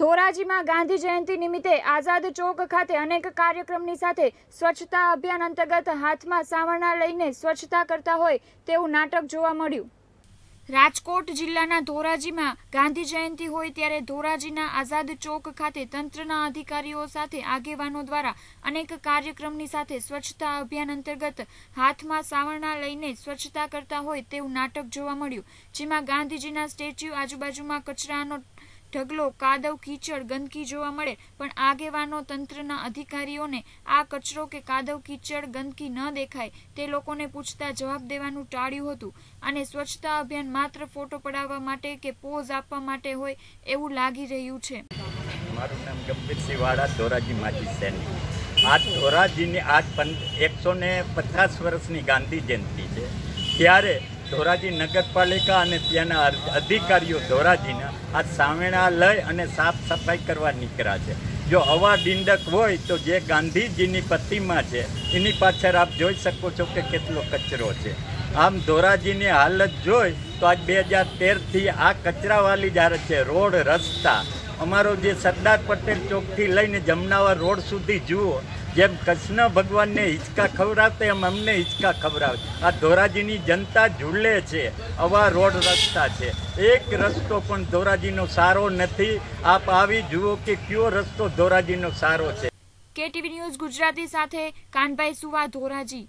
ધોરાજીમાં ગાંધી જયંતિ નિમિત્તે આઝાદ ચોક ખાતે અનેક કાર્યક્રમની સાથે સ્વચ્છતા અભિયાન અંતર્ગત હાથમાં સાવરણા લઈને સ્વચ્છતા કરતા હોય તેવું નાટક જોવા મળ્યું. રાજકોટ જિલ્લાના ધોરાજીમાં ગાંધી જયંતિ હોય ત્યારે ધોરાજીના આઝાદ ચોક ખાતે તંત્રના અધિકારીઓ સાથે આગેવાનો દ્વારા અનેક કાર્યક્રમની સાથે સ્વચ્છતા અભિયાન અંતર્ગત હાથમાં સાવરણા લઈને સ્વચ્છતા કરતા હોય તેવું નાટક જોવા મળ્યું. જેમાં ગાંધીજીના સ્ટેચ્યુ આજુબાજુમાં કચરાનો ઢગલો, કાદવ, કીચડ, ગંદકી જોવા મળે, પણ આગેવાનો તંત્રના અધિકારીઓને આ કચરો કે કાદવ, કીચડ, ગંદકી ન દેખાય તે લોકોને પૂછતા જવાબ દેવાનું ટાળ્યું હતું. અને સ્વચ્છતા અભિયાન માત્ર ફોટો પડાવવા માટે કે પોઝ આપવા માટે હોય એવું લાગી રહ્યું છે. મારું નામ ગંભીરસિંહ વાડા ધોરાજી માજી સૈનિક આજ ધોરાજીની આજ એકસો ને પચાસ વર્ષની ગાંધી જયંતિ છે. ત્યારે ધોરાજી નગરપાલિકા અને ત્યાંના અધિકારીઓ ધોરાજીના આ સામેણા લઈ અને સાફ સફાઈ કરવા નીકળ્યા છે. જો અવા ડિંડક હોય તો જે ગાંધીજીની પ્રતિમા છે, એની પાછળ આપ જોઈ શકો છો કે કેટલો કચરો છે. આમ ધોરાજીની હાલત જોઈ તો આજ બે હજાર તેરથી આ કચરાવાળી જ્યારે છે, રોડ રસ્તા અમારો જે સરદાર પટેલ ચોકથી લઈને જમનાવા રોડ સુધી જુઓ, જેમ કૃષ્ણ ભગવાનને હિંચકા ખવડાવતા એમ અમને હિંચકા ખવડાવે. આ ધોરાજીની જનતા ઝૂલે છે, આવા રોડ રસ્તા છે. એક રસ્તો પણ ધોરાજીનો સારો નથી. આપ આવી જુઓ કે કયો રસ્તો ધોરાજીનો સારો છે. કેટીવી ન્યૂઝ ગુજરાતી સાથે, કાનભાઈ સુવા, ધોરાજી.